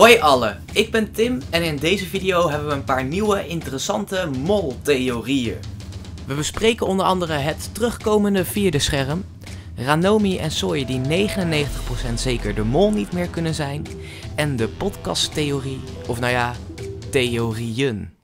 Hoi allen, ik ben Tim en in deze video hebben we een paar nieuwe interessante mol-theorieën. We bespreken onder andere het terugkomende vierde scherm, Ranomi en Soy die 99% zeker de mol niet meer kunnen zijn en de podcasttheorie, of nou ja, theorieën.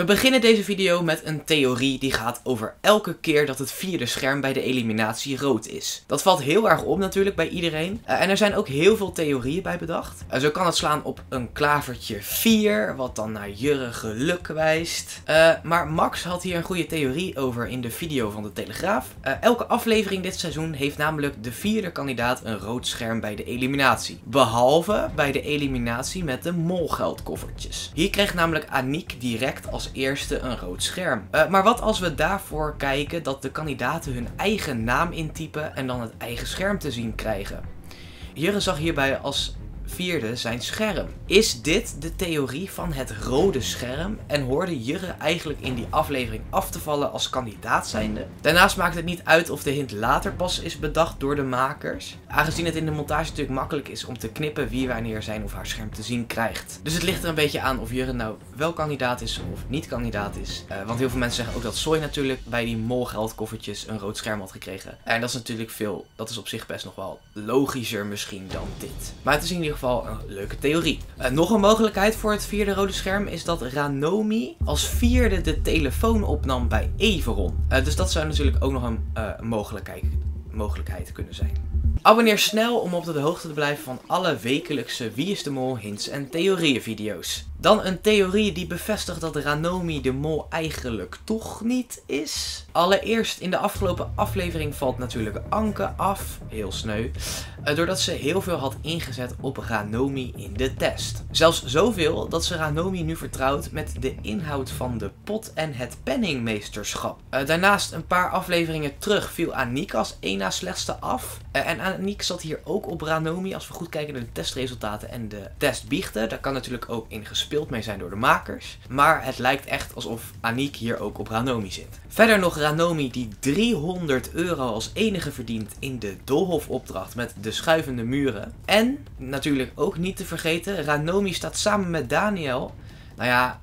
We beginnen deze video met een theorie die gaat over elke keer dat het vierde scherm bij de eliminatie rood is. Dat valt heel erg op natuurlijk bij iedereen. Uh, en er zijn ook heel veel theorieën bij bedacht. Uh, zo kan het slaan op een klavertje 4, wat dan naar Jurre geluk wijst. Uh, maar Max had hier een goede theorie over in de video van de Telegraaf. elke aflevering dit seizoen heeft namelijk de vierde kandidaat een rood scherm bij de eliminatie. Behalve bij de eliminatie met de molgeldkoffertjes. Hier kreeg namelijk Aniek direct als eerste een rood scherm. Uh, maar wat als we daarvoor kijken dat de kandidaten hun eigen naam intypen en dan het eigen scherm te zien krijgen? Jurre zag hierbij als vierde zijn scherm. Is dit de theorie van het rode scherm en hoorde Jurre eigenlijk in die aflevering af te vallen als kandidaat zijnde? Daarnaast maakt het niet uit of de hint later pas is bedacht door de makers, aangezien het in de montage natuurlijk makkelijk is om te knippen wie wanneer zijn of haar scherm te zien krijgt. Dus het ligt er een beetje aan of Jurre nou wel kandidaat is of niet kandidaat is. Uh, want heel veel mensen zeggen ook dat Soy natuurlijk bij die molgeldkoffertjes een rood scherm had gekregen. En dat is natuurlijk veel, dat is op zich best nog wel logischer misschien dan dit. Maar het is in ieder geval een leuke theorie. Uh, nog een mogelijkheid voor het vierde rode scherm is dat Ranomi als vierde de telefoon opnam bij Everon. Uh, dus dat zou natuurlijk ook nog een mogelijkheid, mogelijkheid kunnen zijn. Abonneer snel om op de hoogte te blijven van alle wekelijkse Wie is de Mol hints en theorieën video's. Dan een theorie die bevestigt dat Ranomi de mol eigenlijk toch niet is. Allereerst in de afgelopen aflevering valt natuurlijk Anke af, heel sneu, eh, doordat ze heel veel had ingezet op Ranomi in de test. Zelfs zoveel dat ze Ranomi nu vertrouwt met de inhoud van de pot en het penningmeesterschap. Uh, daarnaast een paar afleveringen terug viel Aniek als één na slechtste af. Uh, en Aniek zat hier ook op Ranomi als we goed kijken naar de testresultaten en de testbiechten. Daar kan natuurlijk ook in gespeeld gespeeld mee zijn door de makers. Maar het lijkt echt alsof Aniek hier ook op Ranomi zit. Verder nog Ranomi die 300 euro als enige verdient in de Dolhof-opdracht met de schuivende muren. En natuurlijk ook niet te vergeten, Ranomi staat samen met Daniel. Nou ja,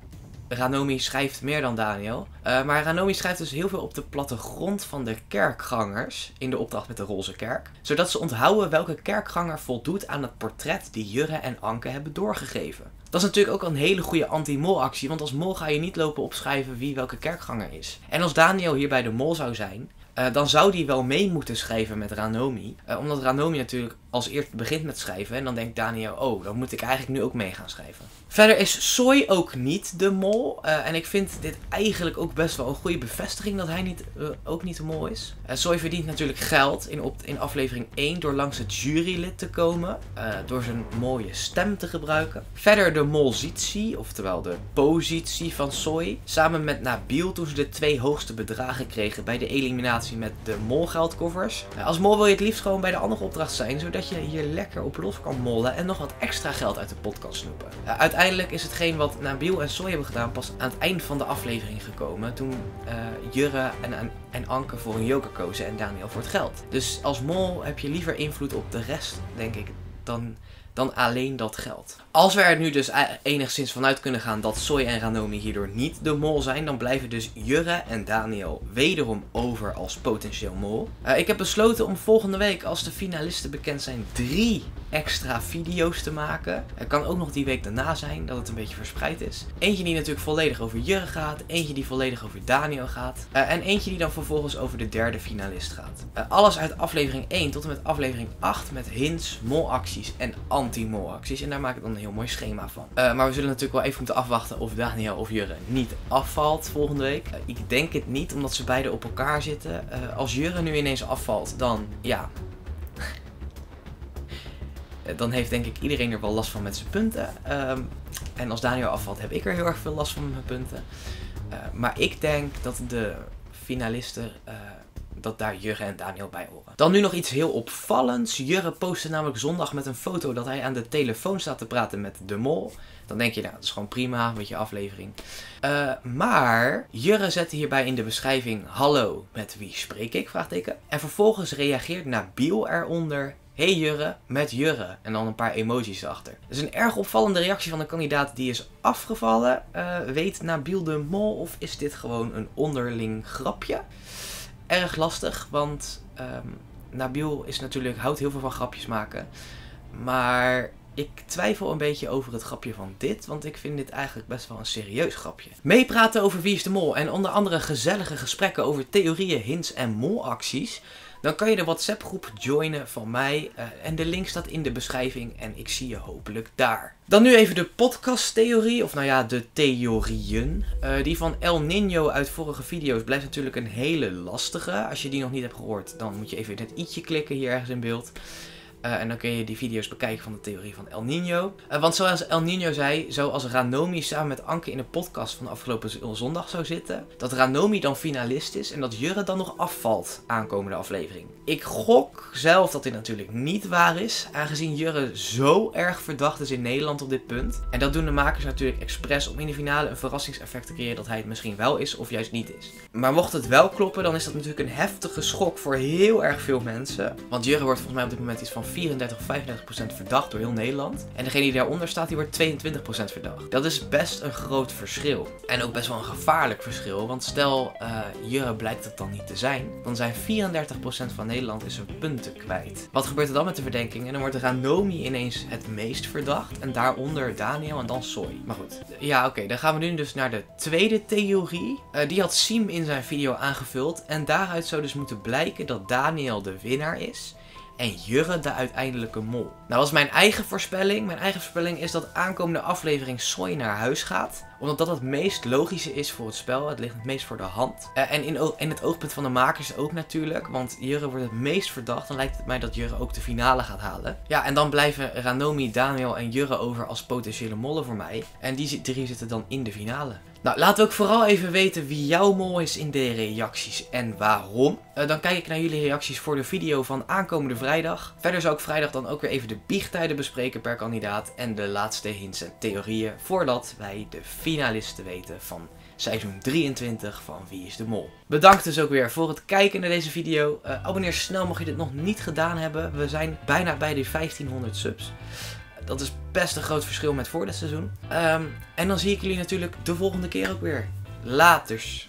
Ranomi schrijft meer dan Daniel. Uh, maar Ranomi schrijft dus heel veel op de plattegrond van de kerkgangers in de opdracht met de roze kerk. Zodat ze onthouden welke kerkganger voldoet aan het portret die Jurre en Anke hebben doorgegeven. Dat is natuurlijk ook een hele goede anti-mol actie, want als mol ga je niet lopen opschrijven wie welke kerkganger is. En als Daniel hier bij de mol zou zijn, uh, dan zou die wel mee moeten schrijven met Ranomi. Uh, omdat Ranomi natuurlijk als eerst begint met schrijven. En dan denkt Daniel, oh, dan moet ik eigenlijk nu ook mee gaan schrijven. Verder is Soy ook niet de mol. Uh, en ik vind dit eigenlijk ook best wel een goede bevestiging dat hij niet, uh, ook niet de mol is. Uh, Soy verdient natuurlijk geld in, op, in aflevering 1 door langs het jurylid te komen. door zijn mooie stem te gebruiken. Verder de molzitie, oftewel de positie van Soy. Samen met Nabil toen ze de twee hoogste bedragen kregen bij de eliminatie met de molgeldkoffers. als mol wil je het liefst gewoon bij de andere opdracht zijn, zodat dat je hier lekker op los kan mollen en nog wat extra geld uit de pot kan snoepen. Uh, uiteindelijk is hetgeen wat Nabil en Soy hebben gedaan pas aan het eind van de aflevering gekomen. Toen uh, Jurre en, en Anke voor een joker kozen en Daniel voor het geld. Dus als mol heb je liever invloed op de rest, denk ik, dan dan alleen dat geld. Als we er nu dus e- enigszins vanuit kunnen gaan dat Soy en Ranomi hierdoor niet de mol zijn, dan blijven dus Jurre en Daniel wederom over als potentieel mol. Uh, ik heb besloten om volgende week, als de finalisten bekend zijn, drie extra video's te maken. Het kan ook nog die week daarna zijn, dat het een beetje verspreid is. Eentje die natuurlijk volledig over Jurre gaat, eentje die volledig over Daniel gaat uh, en eentje die dan vervolgens over de derde finalist gaat. Uh, alles uit aflevering 1 tot en met aflevering 8 met hints, molacties en anti-molacties. En daar maak ik dan een heel mooi schema van. Uh, maar we zullen natuurlijk wel even moeten afwachten of Daniel of Jurre niet afvalt volgende week. ik denk het niet, omdat ze beide op elkaar zitten. als Jurre nu ineens afvalt, dan ja, dan heeft denk ik iedereen er wel last van met zijn punten. Um, en als Daniel afvalt, heb ik er heel erg veel last van met mijn punten. Uh, maar ik denk dat de finalisten, uh, dat daar Jurre en Daniel bij horen. Dan nu nog iets heel opvallends. Jurre postte namelijk zondag met een foto dat hij aan de telefoon staat te praten met de mol. Dan denk je, nou, dat is gewoon prima, met je aflevering. Maar Jurre zette hierbij in de beschrijving, hallo, met wie spreek ik? Vraagteken. En vervolgens reageert Nabil eronder, Hey Jurre, met Jurre. En dan een paar emojis erachter. Dat is een erg opvallende reactie van een kandidaat die is afgevallen. Uh, weet Nabil de Mol of is dit gewoon een onderling grapje? Erg lastig, want um, Nabil is natuurlijk, houdt heel veel van grapjes maken. Maar ik twijfel een beetje over het grapje van dit, want ik vind dit eigenlijk best wel een serieus grapje. Meepraten over Wie is de Mol en onder andere gezellige gesprekken over theorieën, hints en molacties. Dan kan je de WhatsApp groep joinen van mij uh, en de link staat in de beschrijving en ik zie je hopelijk daar. Dan nu even de podcasttheorie, of nou ja, de theorieën. Uh, die van El Nino uit vorige video's blijft natuurlijk een hele lastige. Als je die nog niet hebt gehoord, dan moet je even het i'tje klikken hier ergens in beeld. Uh, en dan kun je die video's bekijken van de theorie van El Nino. Uh, want zoals El Nino zei, zoals Ranomi samen met Anke in de podcast van afgelopen zondag zou zitten, dat Ranomi dan finalist is en dat Jurre dan nog afvalt aankomende aflevering. Ik gok zelf dat dit natuurlijk niet waar is, aangezien Jurre zo erg verdacht is in Nederland op dit punt. En dat doen de makers natuurlijk expres om in de finale een verrassingseffect te creëren dat hij het misschien wel is of juist niet is. Maar mocht het wel kloppen, dan is dat natuurlijk een heftige schok voor heel erg veel mensen. Want Jurre wordt volgens mij op dit moment iets van 34 of 35 procent verdacht door heel Nederland. En degene die daaronder staat, die wordt 22 procent verdacht. Dat is best een groot verschil. En ook best wel een gevaarlijk verschil. Want stel, uh, blijkt het dan niet te zijn. Dan zijn 34 procent van Nederland is zijn punten kwijt. Wat gebeurt er dan met de verdenking? En dan wordt Ranomi ineens het meest verdacht. En daaronder Daniel en dan Soy. Maar goed. Ja, oké. dan gaan we nu dus naar de tweede theorie. Uh, die had Siem in zijn video aangevuld. En daaruit zou dus moeten blijken dat Daniel de winnaar is en Jurre de uiteindelijke mol. Nou was mijn eigen voorspelling. Mijn eigen voorspelling is dat aankomende aflevering Soy naar huis gaat. Omdat dat het meest logische is voor het spel. Het ligt het meest voor de hand. Uh, en in, in, het oogpunt van de makers ook natuurlijk. Want Jurre wordt het meest verdacht. Dan lijkt het mij dat Jurre ook de finale gaat halen. Ja, en dan blijven Ranomi, Daniel en Jurre over als potentiële mollen voor mij. En die drie zitten dan in de finale. Nou, laat ook vooral even weten wie jouw mol is in de reacties en waarom. Uh, dan kijk ik naar jullie reacties voor de video van aankomende vrijdag. Verder zou ik vrijdag dan ook weer even de biechtijden bespreken per kandidaat. En de laatste hints en theorieën voordat wij de finalisten weten van seizoen 23 van Wie is de Mol. Bedankt dus ook weer voor het kijken naar deze video. Uh, abonneer snel mocht je dit nog niet gedaan hebben. We zijn bijna bij de 1500 subs. Dat is best een groot verschil met voor dit seizoen. Um, en dan zie ik jullie natuurlijk de volgende keer ook weer. Laters.